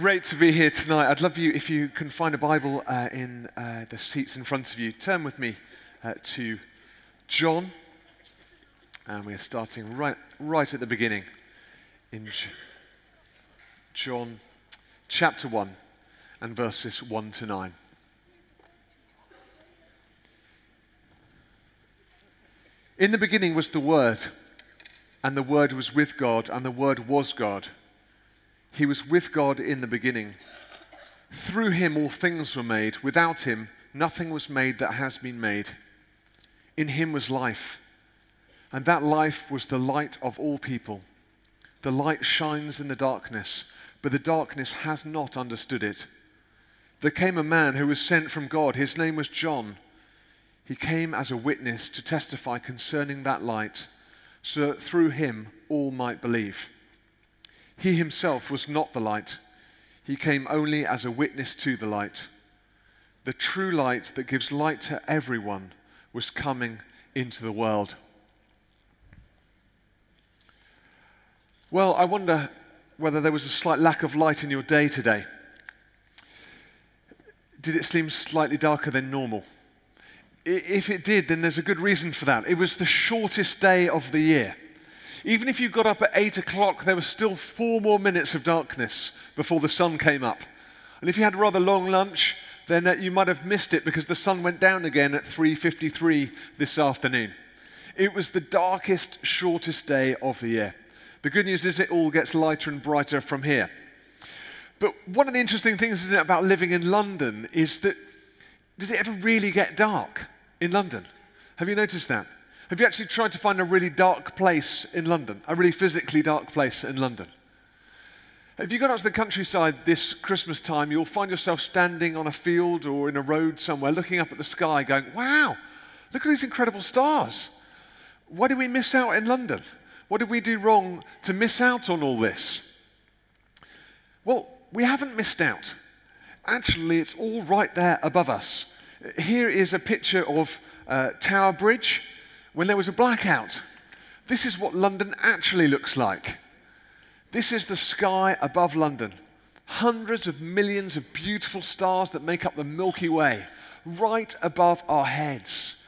Great to be here tonight. I'd love you if you can find a Bible uh, in uh, the seats in front of you. Turn with me uh, to John, and we are starting right, right at the beginning in John chapter 1 and verses 1 to 9. In the beginning was the Word, and the Word was with God, and the Word was God. He was with God in the beginning. Through him all things were made. Without him nothing was made that has been made. In him was life, and that life was the light of all people. The light shines in the darkness, but the darkness has not understood it. There came a man who was sent from God. His name was John. He came as a witness to testify concerning that light, so that through him all might believe. He himself was not the light, he came only as a witness to the light. The true light that gives light to everyone was coming into the world. Well, I wonder whether there was a slight lack of light in your day today. Did it seem slightly darker than normal? If it did, then there's a good reason for that. It was the shortest day of the year. Even if you got up at 8 o'clock, there was still four more minutes of darkness before the sun came up. And if you had a rather long lunch, then uh, you might have missed it because the sun went down again at 3:53 this afternoon. It was the darkest, shortest day of the year. The good news is it all gets lighter and brighter from here. But one of the interesting things it, about living in London is that does it ever really get dark in London? Have you noticed that? Have you actually tried to find a really dark place in London? A really physically dark place in London? If you go out to the countryside this Christmas time, you'll find yourself standing on a field or in a road somewhere, looking up at the sky, going, Wow, look at these incredible stars. Why did we miss out in London? What did we do wrong to miss out on all this? Well, we haven't missed out. Actually, it's all right there above us. Here is a picture of uh, Tower Bridge when there was a blackout. This is what London actually looks like. This is the sky above London. Hundreds of millions of beautiful stars that make up the Milky Way, right above our heads.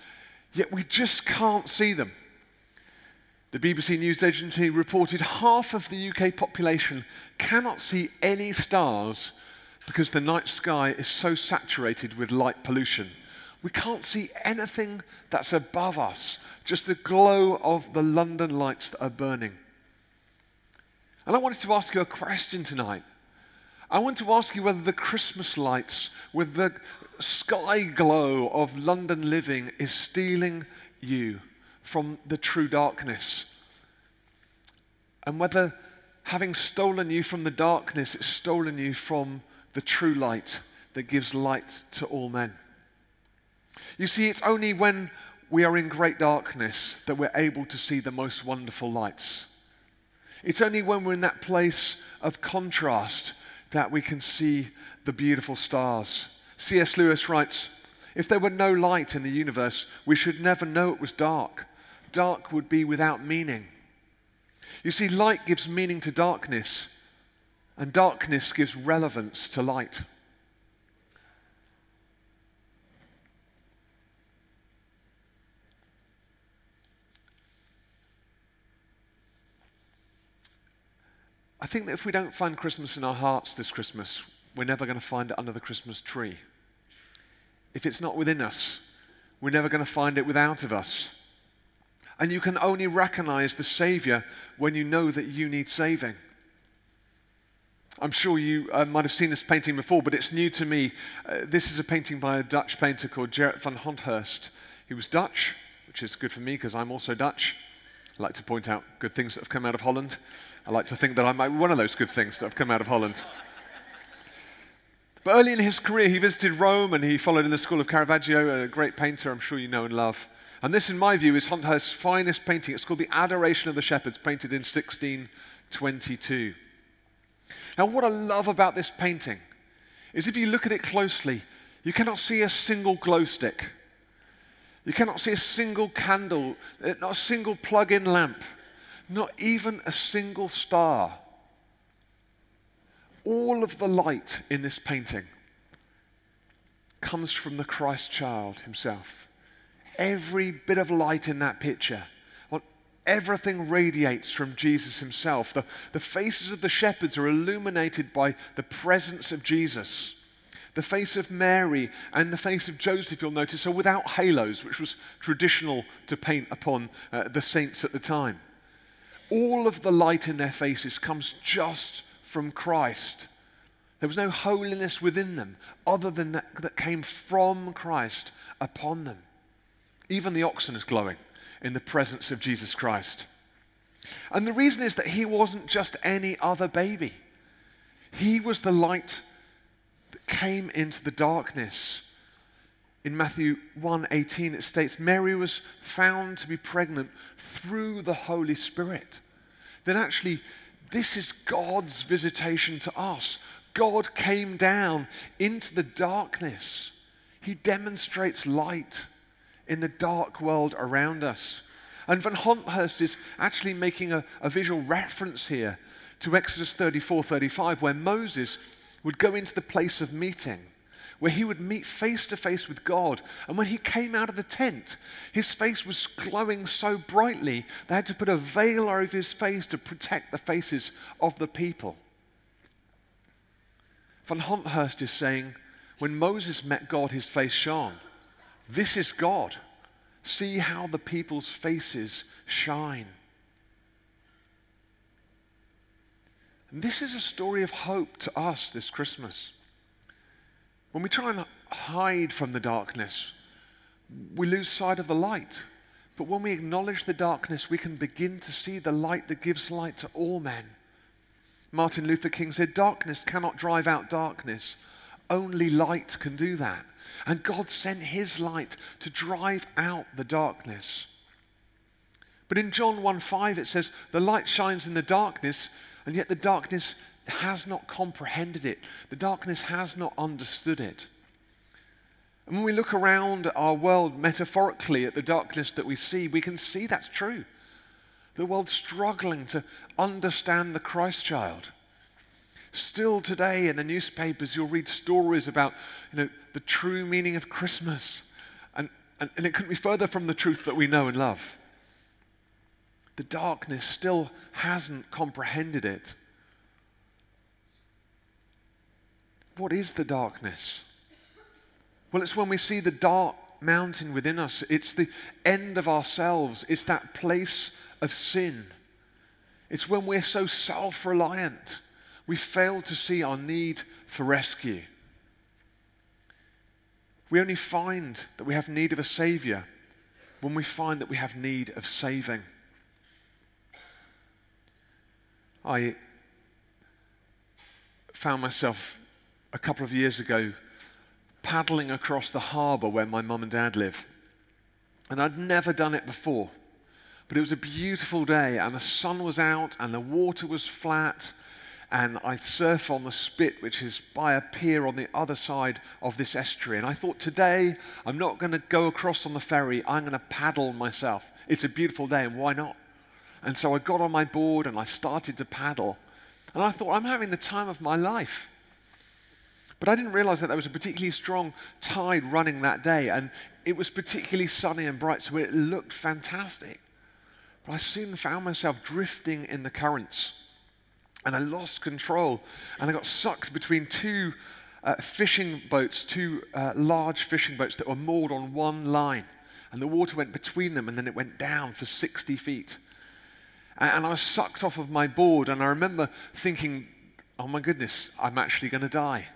Yet we just can't see them. The BBC News Agency reported half of the UK population cannot see any stars because the night sky is so saturated with light pollution. We can't see anything that's above us just the glow of the London lights that are burning. And I wanted to ask you a question tonight. I want to ask you whether the Christmas lights with the sky glow of London living is stealing you from the true darkness. And whether having stolen you from the darkness, it's stolen you from the true light that gives light to all men. You see, it's only when we are in great darkness that we're able to see the most wonderful lights. It's only when we're in that place of contrast that we can see the beautiful stars. C.S. Lewis writes If there were no light in the universe, we should never know it was dark. Dark would be without meaning. You see, light gives meaning to darkness, and darkness gives relevance to light. I think that if we don't find Christmas in our hearts this Christmas, we're never going to find it under the Christmas tree. If it's not within us, we're never going to find it without of us. And you can only recognize the Savior when you know that you need saving. I'm sure you uh, might have seen this painting before, but it's new to me. Uh, this is a painting by a Dutch painter called Gerrit van Honthorst. He was Dutch, which is good for me because I'm also Dutch. I like to point out good things that have come out of Holland. I like to think that I might be one of those good things that have come out of Holland. But early in his career, he visited Rome and he followed in the school of Caravaggio, a great painter I'm sure you know and love. And this, in my view, is Honthorst's finest painting. It's called The Adoration of the Shepherds, painted in 1622. Now, what I love about this painting is if you look at it closely, you cannot see a single glow stick. You cannot see a single candle, not a single plug in lamp. Not even a single star. all of the light in this painting comes from the Christ child himself. Every bit of light in that picture, everything radiates from Jesus himself. The, the faces of the shepherds are illuminated by the presence of Jesus. The face of Mary and the face of Joseph, you'll notice, are without halos, which was traditional to paint upon uh, the saints at the time. All of the light in their faces comes just from Christ. There was no holiness within them other than that that came from Christ upon them. Even the oxen is glowing in the presence of Jesus Christ. And the reason is that he wasn't just any other baby. He was the light that came into the darkness. In Matthew 1:18 it states Mary was found to be pregnant through the Holy Spirit. Then actually this is God's visitation to us. God came down into the darkness. He demonstrates light in the dark world around us. And Van Honthorst is actually making a, a visual reference here to Exodus 34 35, where Moses would go into the place of meeting, where he would meet face to face with God. And when he came out of the tent, his face was glowing so brightly, they had to put a veil over his face to protect the faces of the people. Van Honthorst is saying, when Moses met God, his face shone. This is God. See how the people's faces shine. And this is a story of hope to us this Christmas. When we try and hide from the darkness, we lose sight of the light. But when we acknowledge the darkness, we can begin to see the light that gives light to all men. Martin Luther King said, Darkness cannot drive out darkness, only light can do that. And God sent his light to drive out the darkness. But in John 1 5, it says, The light shines in the darkness, and yet the darkness has not comprehended it. The darkness has not understood it. And when we look around our world metaphorically at the darkness that we see, we can see that's true. The world's struggling to understand the Christ child. Still today in the newspapers, you'll read stories about you know, the true meaning of Christmas. And, and, and it couldn't be further from the truth that we know and love. The darkness still hasn't comprehended it. What is the darkness? Well, it's when we see the dark mountain within us, it's the end of ourselves, it's that place of sin. It's when we're so self reliant we fail to see our need for rescue. We only find that we have need of a Savior when we find that we have need of saving. I found myself a couple of years ago paddling across the harbour where my mum and dad live. And I'd never done it before. But it was a beautiful day, and the sun was out, and the water was flat, and I surf on the spit, which is by a pier on the other side of this estuary. And I thought, today, I'm not going to go across on the ferry, I'm going to paddle myself. It's a beautiful day, and why not? And so I got on my board and I started to paddle. And I thought, I'm having the time of my life. But I didn't realize that there was a particularly strong tide running that day, and it was particularly sunny and bright, so it looked fantastic. But I soon found myself drifting in the currents and I lost control and I got sucked between two uh, fishing boats, two uh, large fishing boats that were moored on one line. And the water went between them and then it went down for 60 feet. And, and I was sucked off of my board and I remember thinking, oh my goodness, I'm actually going to die.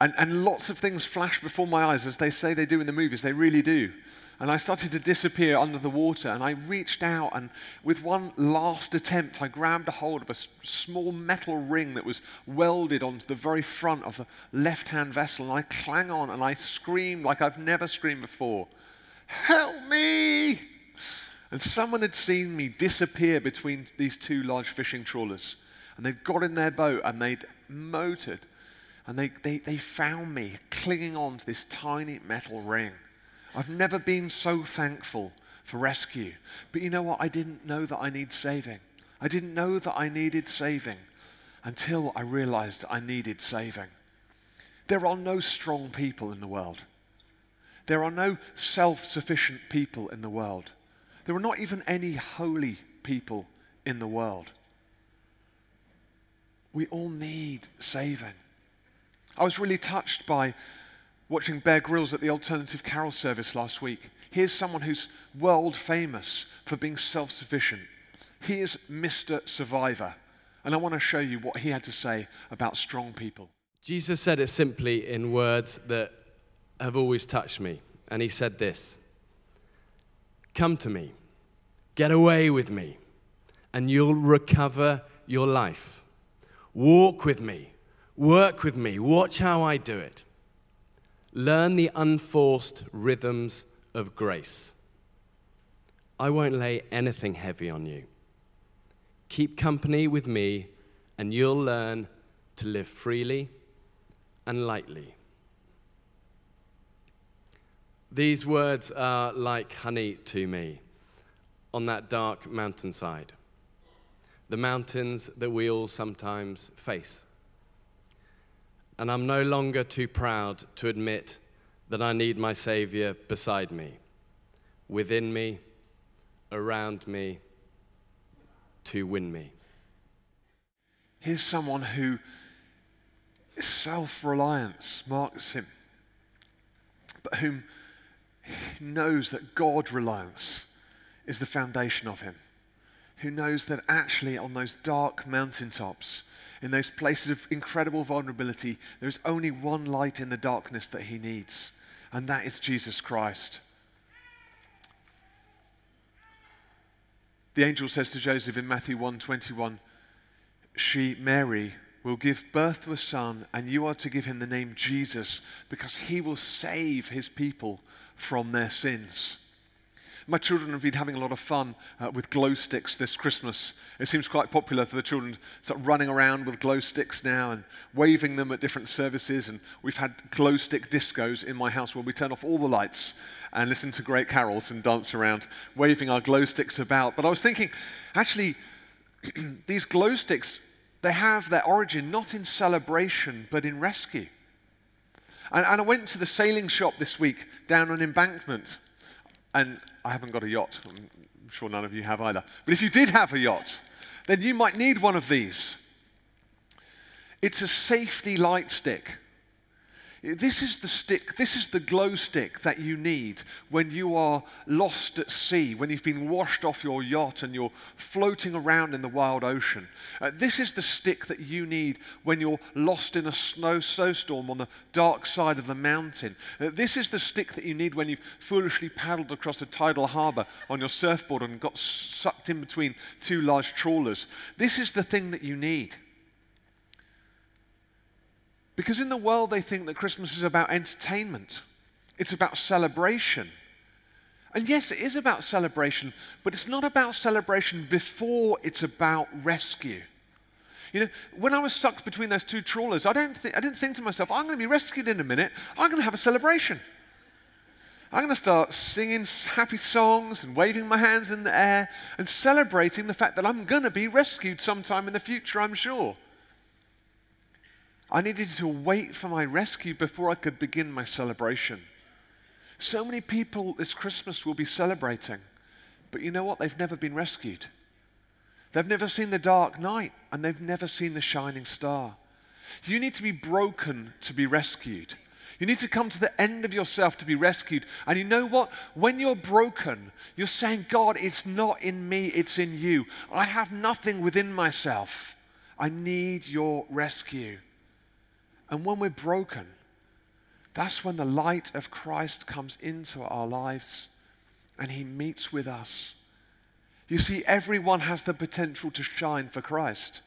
And, and lots of things flashed before my eyes, as they say they do in the movies, they really do. And I started to disappear under the water. And I reached out, and with one last attempt, I grabbed a hold of a small metal ring that was welded onto the very front of the left hand vessel. And I clang on and I screamed like I've never screamed before Help me! And someone had seen me disappear between these two large fishing trawlers. And they'd got in their boat and they'd motored. And they, they, they found me clinging on to this tiny metal ring. I've never been so thankful for rescue. But you know what? I didn't know that I need saving. I didn't know that I needed saving. until I realized I needed saving. There are no strong people in the world. There are no self sufficient people in the world. There are not even any holy people in the world. We all need saving. I was really touched by watching Bear Grylls at the Alternative Carol service last week. Here's someone who's world famous for being self sufficient. He is Mr. Survivor. And I want to show you what he had to say about strong people. Jesus said it simply in words that have always touched me. And he said this Come to me, get away with me, and you'll recover your life. Walk with me, work with me, watch how I do it. Learn the unforced rhythms of grace. I won't lay anything heavy on you. Keep company with me, and you'll learn to live freely and lightly. These words are like honey to me on that dark mountainside, the mountains that we all sometimes face. And I'm no longer too proud to admit that I need my Savior beside me, within me, around me, to win me. Here's someone who self reliance marks him, but whom knows that God reliance is the foundation of him, who knows that actually on those dark mountaintops, in those places of incredible vulnerability, there's only one light in the darkness that he needs, and that is Jesus Christ. The angel says to Joseph in Matthew 1:21, "She, Mary, will give birth to a son, and you are to give him the name Jesus, because he will save his people from their sins." My children have been having a lot of fun uh, with glow sticks this Christmas. It seems quite popular for the children to start running around with glow sticks now and waving them at different services. And we've had glow stick discos in my house where we turn off all the lights and listen to great carols and dance around, waving our glow sticks about. But I was thinking, actually, these glow sticks, they have their origin not in celebration, but in rescue. And, and I went to the sailing shop this week down on Embankment. And I haven't got a yacht. I'm sure none of you have either. But if you did have a yacht, then you might need one of these. It's a safety light stick. This is the stick, this is the glow stick that you need when you are lost at sea, when you've been washed off your yacht and you're floating around in the wild ocean. Uh, this is the stick that you need when you're lost in a snow snowstorm on the dark side of the mountain. Uh, this is the stick that you need when you've foolishly paddled across a tidal harbor on your surfboard and got sucked in between two large trawlers. This is the thing that you need. Because in the world, they think that Christmas is about entertainment, it's about celebration. And yes, it is about celebration, but it's not about celebration before it's about rescue. You know, when I was sucked between those two trawlers, I, don't th- I didn't think to myself, I'm going to be rescued in a minute. I'm going to have a celebration. I'm going to start singing happy songs and waving my hands in the air and celebrating the fact that I'm going to be rescued sometime in the future, I'm sure. I needed to wait for my rescue before I could begin my celebration. So many people this Christmas will be celebrating, but you know what? They've never been rescued. They've never seen the dark night and they've never seen the shining star. You need to be broken to be rescued. You need to come to the end of yourself to be rescued. And you know what? When you're broken, you're saying, God, it's not in me, it's in you. I have nothing within myself. I need your rescue. And when we're broken, that's when the light of Christ comes into our lives and he meets with us. You see, everyone has the potential to shine for Christ,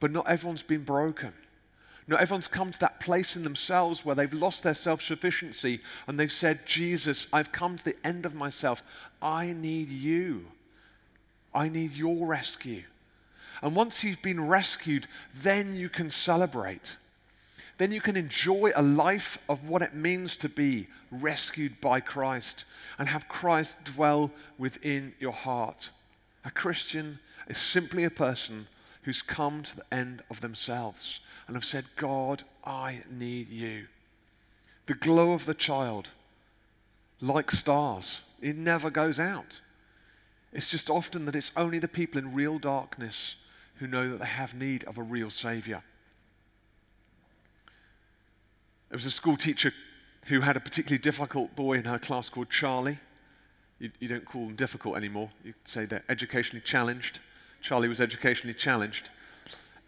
but not everyone's been broken. Not everyone's come to that place in themselves where they've lost their self sufficiency and they've said, Jesus, I've come to the end of myself. I need you. I need your rescue. And once you've been rescued, then you can celebrate then you can enjoy a life of what it means to be rescued by Christ and have Christ dwell within your heart. A Christian is simply a person who's come to the end of themselves and have said, God, I need you. The glow of the child, like stars, it never goes out. It's just often that it's only the people in real darkness who know that they have need of a real Savior. There was a school teacher who had a particularly difficult boy in her class called Charlie. You, you don't call them difficult anymore, you say they're educationally challenged. Charlie was educationally challenged.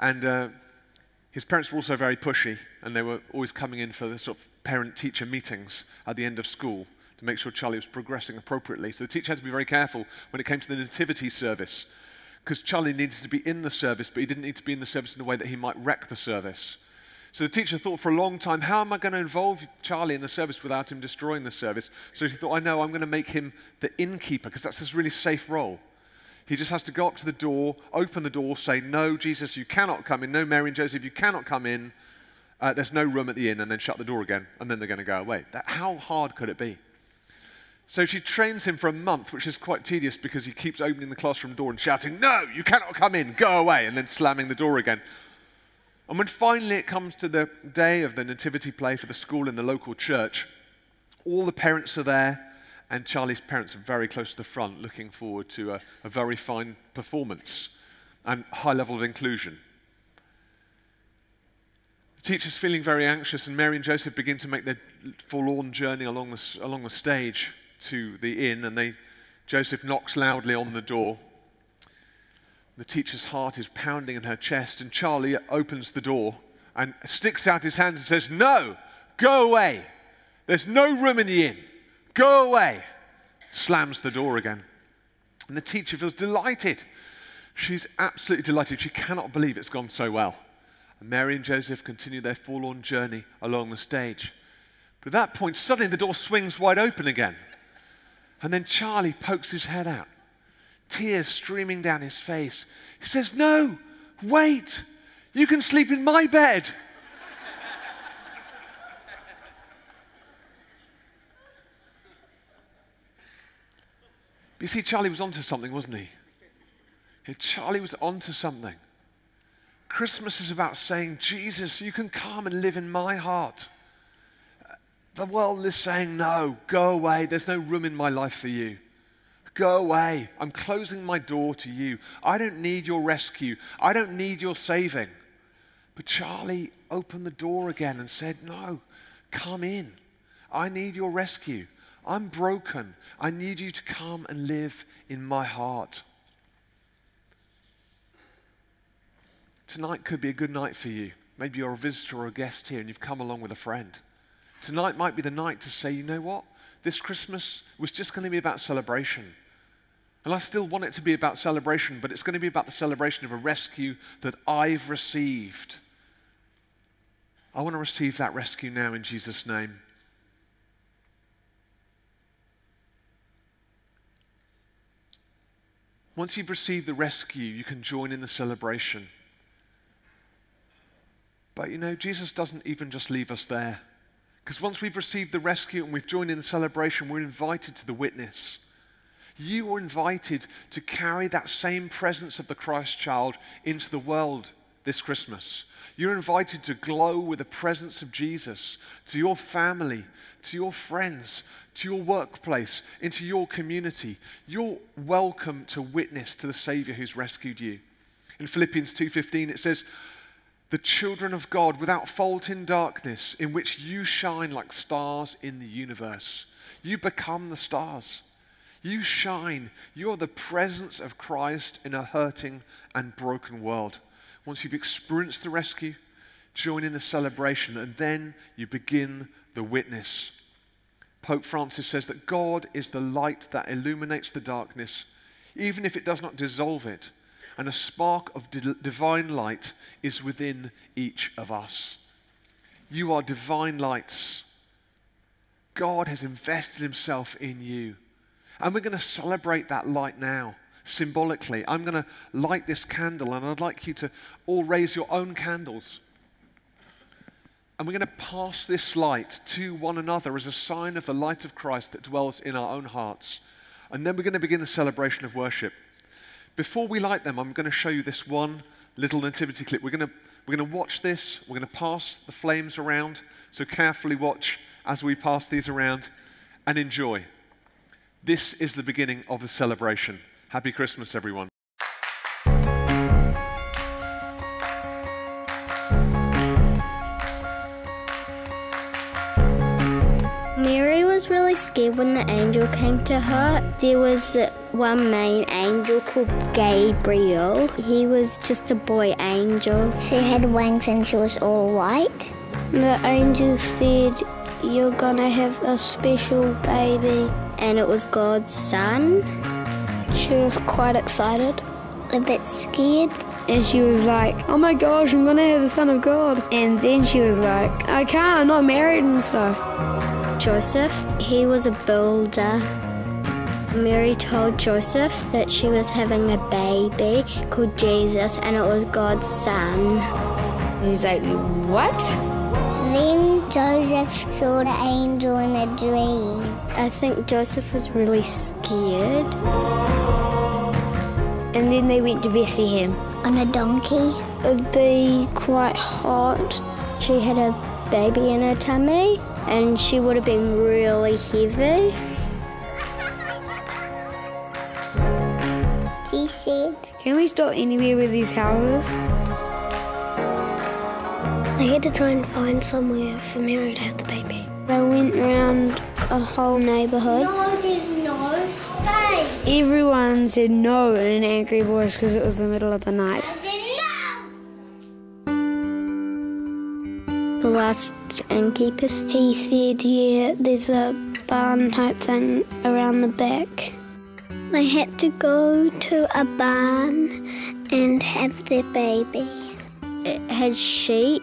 And uh, his parents were also very pushy, and they were always coming in for the sort of parent teacher meetings at the end of school to make sure Charlie was progressing appropriately. So the teacher had to be very careful when it came to the nativity service, because Charlie needed to be in the service, but he didn't need to be in the service in a way that he might wreck the service. So the teacher thought for a long time, how am I going to involve Charlie in the service without him destroying the service? So she thought, I know, I'm going to make him the innkeeper, because that's this really safe role. He just has to go up to the door, open the door, say, No, Jesus, you cannot come in. No, Mary and Joseph, you cannot come in. Uh, there's no room at the inn, and then shut the door again, and then they're going to go away. That, how hard could it be? So she trains him for a month, which is quite tedious because he keeps opening the classroom door and shouting, No, you cannot come in, go away, and then slamming the door again. And when finally it comes to the day of the nativity play for the school in the local church, all the parents are there and Charlie's parents are very close to the front, looking forward to a, a very fine performance and high level of inclusion. The teacher's feeling very anxious, and Mary and Joseph begin to make their forlorn journey along the, along the stage to the inn, and they, Joseph knocks loudly on the door. The teacher's heart is pounding in her chest, and Charlie opens the door and sticks out his hands and says, No, go away. There's no room in the inn. Go away. Slams the door again. And the teacher feels delighted. She's absolutely delighted. She cannot believe it's gone so well. And Mary and Joseph continue their forlorn journey along the stage. But at that point, suddenly the door swings wide open again. And then Charlie pokes his head out, tears streaming down his face. He says, No, wait, you can sleep in my bed. You see, Charlie was onto something, wasn't he? Charlie was onto something. Christmas is about saying, Jesus, you can come and live in my heart. The world is saying, no, go away. There's no room in my life for you. Go away. I'm closing my door to you. I don't need your rescue. I don't need your saving. But Charlie opened the door again and said, No, come in. I need your rescue. I'm broken. I need you to come and live in my heart. Tonight could be a good night for you. Maybe you're a visitor or a guest here and you've come along with a friend. Tonight might be the night to say, you know what? This Christmas was just going to be about celebration. And I still want it to be about celebration, but it's going to be about the celebration of a rescue that I've received. I want to receive that rescue now in Jesus' name. Once you've received the rescue, you can join in the celebration. But you know, Jesus doesn't even just leave us there. Because once we've received the rescue and we've joined in the celebration, we're invited to the witness. You are invited to carry that same presence of the Christ child into the world this Christmas. You're invited to glow with the presence of Jesus to your family, to your friends, to your workplace, into your community. You're welcome to witness to the Savior who's rescued you. In Philippians 2:15 it says, "The children of God without fault in darkness, in which you shine like stars in the universe." You become the stars. You shine. You're the presence of Christ in a hurting and broken world. Once you've experienced the rescue, join in the celebration, and then you begin the witness. Pope Francis says that God is the light that illuminates the darkness, even if it does not dissolve it, and a spark of di- divine light is within each of us. You are divine lights. God has invested himself in you. And we're going to celebrate that light now, symbolically. I'm going to light this candle, and I'd like you to all raise your own candles. And we're going to pass this light to one another as a sign of the light of Christ that dwells in our own hearts. And then we're going to begin the celebration of worship. Before we light them, I'm going to show you this one little nativity clip. We're going to we're going to watch this. We're going to pass the flames around. So carefully watch as we pass these around and enjoy. This is the beginning of the celebration. Happy Christmas, everyone. Mary was really scared when the angel came to her. There was one main angel called Gabriel. He was just a boy angel. She had wings and she was all white. The angel said, You're gonna have a special baby. And it was God's son. She was quite excited. A bit scared. And she was like, Oh my gosh, I'm gonna have the Son of God. And then she was like, I can't, I'm not married and stuff. Joseph, he was a builder. Mary told Joseph that she was having a baby called Jesus and it was God's son. He's like, What? Then Joseph saw the angel in a dream. I think Joseph was really scared. And then they went to Bethlehem. On a donkey. It'd be quite hot. She had a baby in her tummy and she would have been really heavy. She said, Can we stop anywhere with these houses? They had to try and find somewhere for Mary to have the baby. They went around a whole neighborhood. No, there's no space. Everyone said no in an angry voice because it was the middle of the night. No. The last innkeeper, He said, Yeah, there's a barn type thing around the back. They had to go to a barn and have their baby. it had sheep.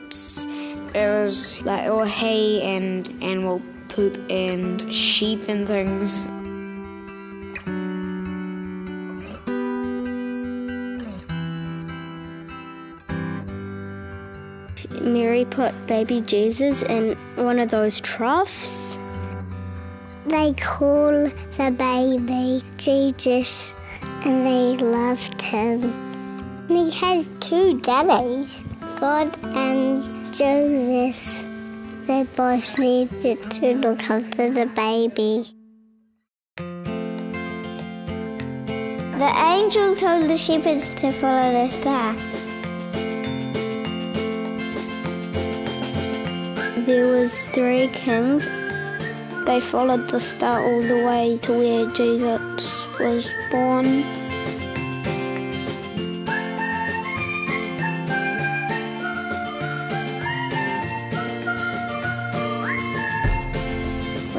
It was like all hay and animal poop and sheep and things. Mary put baby Jesus in one of those troughs. They call the baby Jesus and they loved him. And he has two daddies, God and Joseph. They both needed to look after the baby. The angel told the shepherds to follow the star. There was three kings. They followed the star all the way to where Jesus was born.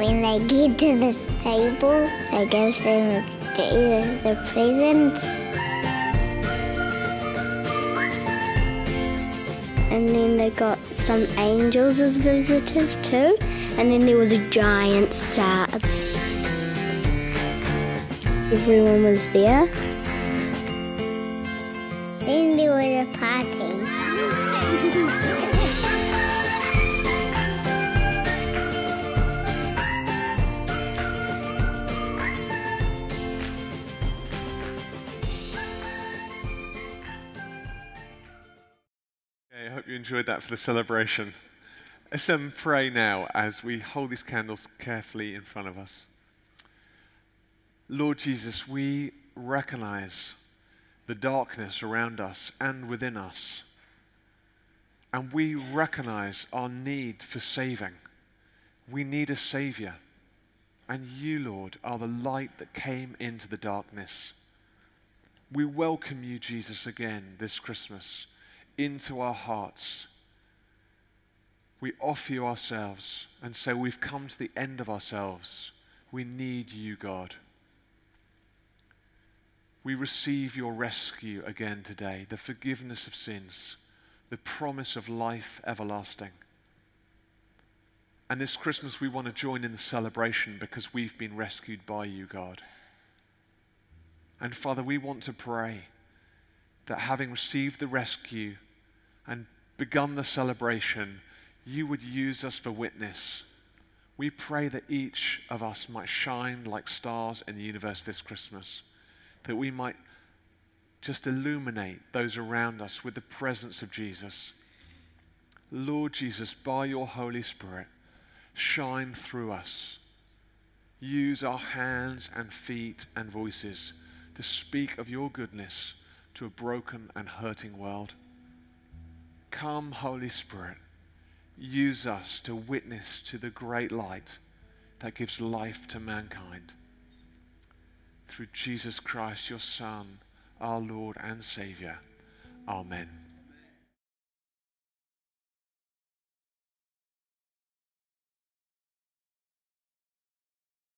When they get to this table, they give them the presents. And then they got some angels as visitors too. And then there was a giant star. Everyone was there. Enjoyed that for the celebration. Let's um, pray now as we hold these candles carefully in front of us. Lord Jesus, we recognize the darkness around us and within us. And we recognize our need for saving. We need a Savior. And you, Lord, are the light that came into the darkness. We welcome you, Jesus, again this Christmas into our hearts. We offer you ourselves and say, We've come to the end of ourselves. We need you, God. We receive your rescue again today, the forgiveness of sins, the promise of life everlasting. And this Christmas, we want to join in the celebration because we've been rescued by you, God. And Father, we want to pray that having received the rescue and begun the celebration, you would use us for witness. We pray that each of us might shine like stars in the universe this Christmas, that we might just illuminate those around us with the presence of Jesus. Lord Jesus, by your Holy Spirit, shine through us. Use our hands and feet and voices to speak of your goodness to a broken and hurting world. Come, Holy Spirit, use us to witness to the great light that gives life to mankind. Through Jesus Christ, your Son, our Lord and Savior. Amen.